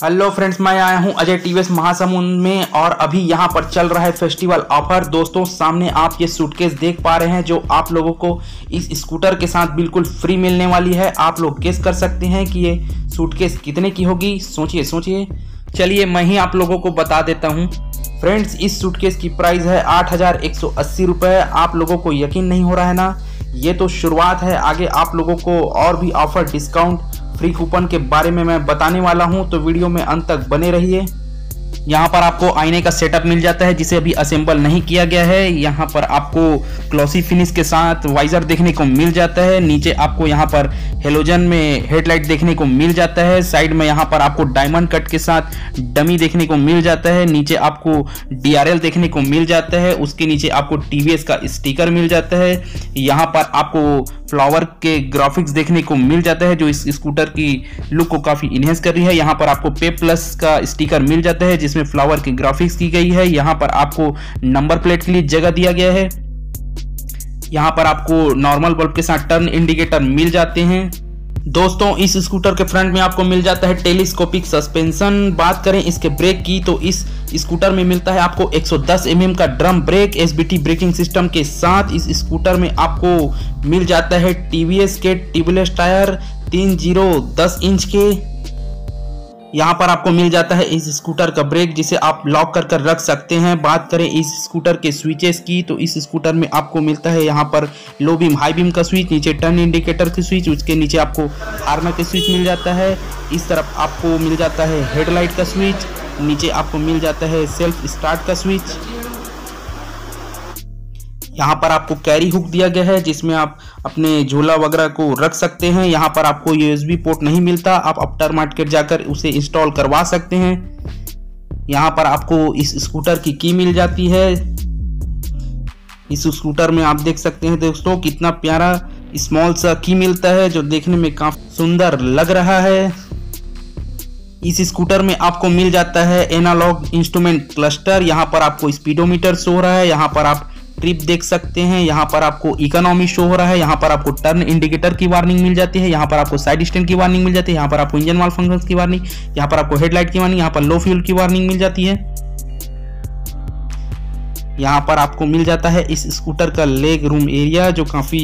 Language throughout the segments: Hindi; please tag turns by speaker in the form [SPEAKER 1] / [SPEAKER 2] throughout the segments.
[SPEAKER 1] हेलो फ्रेंड्स मैं आया हूँ अजय टीवीएस महासमुंद में और अभी यहाँ पर चल रहा है फेस्टिवल ऑफ़र दोस्तों, सामने आप ये सूटकेस देख पा रहे हैं जो आप लोगों को इस स्कूटर के साथ बिल्कुल फ्री मिलने वाली है। आप लोग गेस कर सकते हैं कि ये सूटकेस कितने की होगी। सोचिए सोचिए। चलिए, मैं ही आप लोगों को बता देता हूँ। फ्रेंड्स इस सूटकेस की प्राइस है आठ हज़ार एक सौ अस्सी रुपये आप लोगों को यकीन नहीं हो रहा है ना? ये तो शुरुआत है। आगे आप लोगों को और भी ऑफ़र डिस्काउंट फ्री कूपन के बारे में मैं बताने वाला हूँ तो वीडियो में अंत तक बने रहिए। यहाँ पर आपको आईने का सेटअप मिल जाता है, जिसे अभी असेंबल नहीं किया गया है। यहाँ पर आपको क्लॉसी फिनिश के साथ वाइजर देखने को मिल जाता है। नीचे आपको यहाँ पर हेलोजन में हेडलाइट देखने को मिल जाता है। साइड में यहाँ पर आपको डायमंड कट के साथ डमी देखने को मिल जाता है। नीचे आपको डीआरएल देखने को मिल जाता है। उसके नीचे आपको टीवीएस का स्टिकर मिल जाता है। यहाँ पर आपको फ्लावर के ग्राफिक्स देखने को मिल जाता है, जो इस स्कूटर की लुक को काफ़ी इनहेंस कर रही है। यहाँ पर आपको पे प्लस का स्टिकर मिल जाता है। जिसमें फ्लावर की ग्राफिक्स की गई है। यहाँ पर आपको नंबर प्लेट के लिए जगह दिया गया है। यहाँ पर आपको नॉर्मल बल्ब के साथ टर्न इंडिकेटर मिल जाते हैं। दोस्तों, इस स्कूटर के फ्रंट में आपको मिल जाता है टेलीस्कोपिक सस्पेंशन बात करें इसके ब्रेक की तो इस स्कूटर में मिलता है आपको 110 mm का drum brake S braking system के साथ इस स्कूटर में आपको मिल जाता है टीवीएस के ट्यूबलेस टायर तीन ज़ीरो दस इंच के। यहाँ पर आपको मिल जाता है इस स्कूटर का ब्रेक, जिसे आप लॉक कर कर रख सकते हैं। बात करें इस स्कूटर के स्विचेस की तो इस स्कूटर में आपको मिलता है यहाँ पर लो बीम हाई बीम का स्विच नीचे टर्न इंडिकेटर की स्विच उसके नीचे आपको हार्नर का स्विच मिल जाता है। इस तरफ़ आपको मिल जाता है हेडलाइट का स्विच नीचे आपको मिल जाता है सेल्फ स्टार्ट का स्विच यहाँ पर आपको कैरी हुक दिया गया है, जिसमें आप अपने झोला वगैरह को रख सकते हैं। यहाँ पर आपको यूएसबी पोर्ट नहीं मिलता। आप अपटर मार्केट जाकर उसे इंस्टॉल करवा सकते हैं। यहाँ पर आपको इस स्कूटर की की मिल जाती है। इस स्कूटर में आप देख सकते हैं दोस्तों, कितना प्यारा स्मॉल सा की मिलता है, जो देखने में काफ़ी सुंदर लग रहा है। इस स्कूटर में आपको मिल जाता है एनालॉग इंस्ट्रूमेंट क्लस्टर यहाँ पर आपको स्पीडोमीटर शो रहा है। यहाँ पर आप ट्रिप देख सकते हैं। यहाँ पर आपको इकोनॉमी शो हो रहा है। यहाँ पर आपको टर्न इंडिकेटर की वार्निंग मिल जाती है। यहाँ पर आपको साइड स्टैंड की वार्निंग मिल जाती है। यहाँ पर आपको इंजन वाल फ़ंक्शन की वार्निंग यहाँ पर आपको हेडलाइट की वार्निंग यहाँ पर लो फ्यूल की वार्निंग मिल जाती है। यहाँ पर आपको मिल जाता है इस स्कूटर का लेग रूम एरिया जो काफ़ी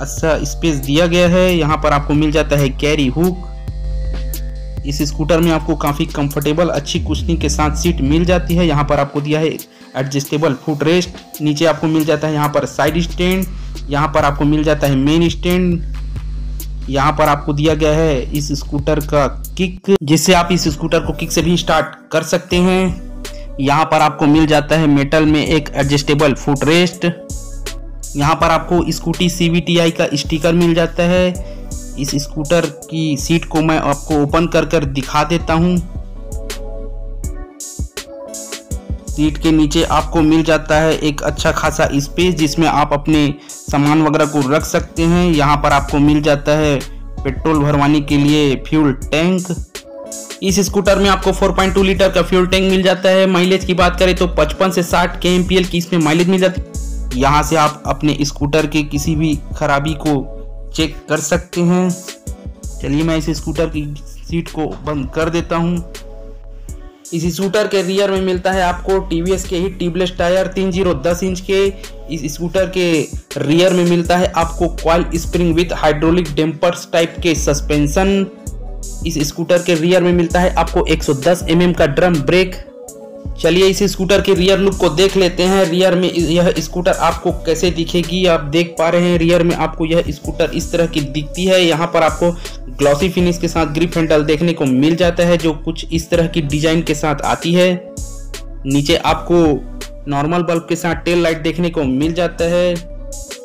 [SPEAKER 1] अच्छा स्पेस दिया गया है। यहाँ पर आपको मिल जाता है कैरी हुक इस स्कूटर में आपको काफ़ी कंफर्टेबल अच्छी कुशनिंग के साथ सीट मिल जाती है। यहाँ पर आपको दिया है एडजस्टेबल फुट रेस्ट नीचे आपको मिल जाता है यहाँ पर साइड स्टैंड यहाँ पर आपको मिल जाता है मेन स्टैंड यहाँ पर आपको दिया गया है इस स्कूटर का किक जिससे आप इस स्कूटर को किक से भी स्टार्ट कर सकते हैं। यहाँ पर आपको मिल जाता है मेटल में एक एडजस्टेबल फुट रेस्ट यहाँ पर आपको स्कूटी सी का स्टिकर मिल जाता है। इस स्कूटर की सीट को मैं आपको ओपन कर कर दिखा देता हूँ। सीट के नीचे आपको मिल जाता है एक अच्छा खासा स्पेस जिसमें आप अपने सामान वगैरह को रख सकते हैं। यहाँ पर आपको मिल जाता है पेट्रोल भरवाने के लिए फ्यूल टैंक। इस स्कूटर में आपको 4.2 लीटर का फ्यूल टैंक मिल जाता है। माइलेज की बात करें तो 55 से 60 के एम की इसमें माइलेज मिल जाती है। यहाँ से आप अपने स्कूटर के किसी भी खराबी को चेक कर सकते हैं। चलिए मैं इस स्कूटर की सीट को बंद कर देता हूँ। इस स्कूटर के रियर में मिलता है आपको टीवीएस के ही टीबलेस टायर तीन ज़ीरो दस इंच के। इस स्कूटर के रियर में मिलता है आपको coil spring with hydraulic dampers type के सस्पेंशन इस स्कूटर के रियर में मिलता है आपको 110 सौ mm का ड्रम ब्रेक चलिए इस स्कूटर के रियर लुक को देख लेते हैं। रियर में यह स्कूटर आपको कैसे दिखेगी, आप देख पा रहे हैं। रियर में आपको यह स्कूटर इस तरह की दिखती है। यहाँ पर आपको ग्लॉसी फिनिश के साथ ग्रिप हैंडल देखने को मिल जाता है, जो कुछ इस तरह की डिज़ाइन के साथ आती है। नीचे आपको नॉर्मल बल्ब के साथ टेल लाइट देखने को मिल जाता है।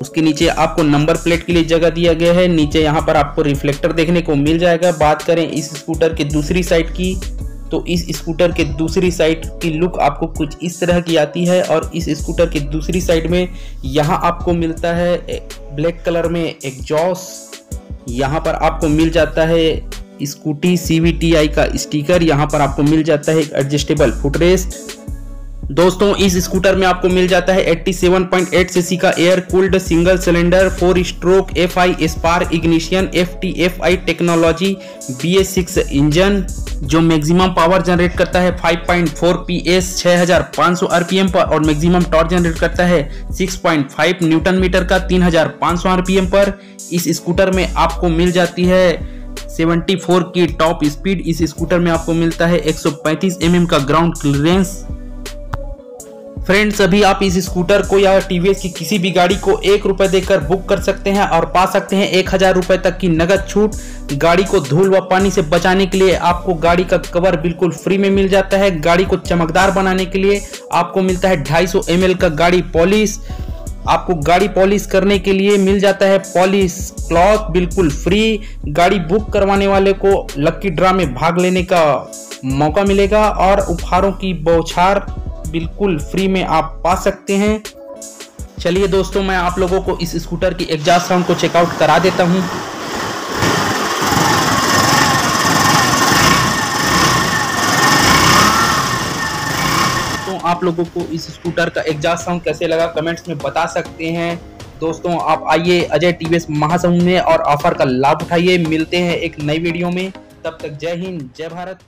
[SPEAKER 1] उसके नीचे आपको नंबर प्लेट के लिए जगह दिया गया है। नीचे यहाँ पर आपको रिफ्लेक्टर देखने को मिल जाएगा। बात करें इस स्कूटर की दूसरी साइड की। तो इस स्कूटर के दूसरी साइड की लुक आपको कुछ इस तरह की आती है और इस स्कूटर की दूसरी साइड में यहाँ आपको मिलता है ब्लैक कलर में एक जॉस। यहाँ पर आपको मिल जाता है स्कूटी सीवीटीआई का स्टिकर। यहाँ पर आपको मिल जाता है एक एडजस्टेबल फुटरेस्ट दोस्तों, इस स्कूटर में आपको मिल जाता है 87.8 सीसी का air cooled single cylinder four stroke F I spark ignition F T F I technology B S six engine जो मैक्सिमम पावर जनरेट करता है 5.4 पॉइंट PS 6500 आरपीएम पर, और मैक्सिमम टॉर्क जनरेट करता है 6.5 न्यूटन मीटर का 3500 आरपीएम पर। इस स्कूटर में आपको मिल जाती है 74 की टॉप स्पीड। इस स्कूटर में आपको मिलता है 135 mm का ग्राउंड क्लियरेंस। फ्रेंड्स अभी आप इस स्कूटर को या टीवीएस की किसी भी गाड़ी को एक रुपए देकर बुक कर सकते हैं और पा सकते हैं एक हज़ार रुपए तक की नगद छूट। गाड़ी को धूल व पानी से बचाने के लिए आपको गाड़ी का कवर बिल्कुल फ्री में मिल जाता है। गाड़ी को चमकदार बनाने के लिए आपको मिलता है 250 ml का गाड़ी पॉलिश आपको गाड़ी पॉलिश करने के लिए मिल जाता है पॉलिश क्लॉथ बिल्कुल फ्री गाड़ी बुक करवाने वाले को लक्की ड्रा में भाग लेने का मौका मिलेगा और उपहारों की बौछार बिल्कुल फ्री में आप पा सकते हैं। चलिए दोस्तों, मैं आप लोगों को इस स्कूटर की एग्जॉस्ट साउंड को चेकआउट करा देता हूँ। आप लोगों को इस स्कूटर का एग्जॉस्ट साउंड कैसे लगा कमेंट्स में बता सकते हैं। दोस्तों, आप आइए अजय टीवीएस महासमुंद में और ऑफ़र का लाभ उठाइए। मिलते हैं एक नई वीडियो में। तब तक जय हिंद, जय भारत।